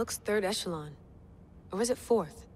Looks third echelon. Or is it fourth?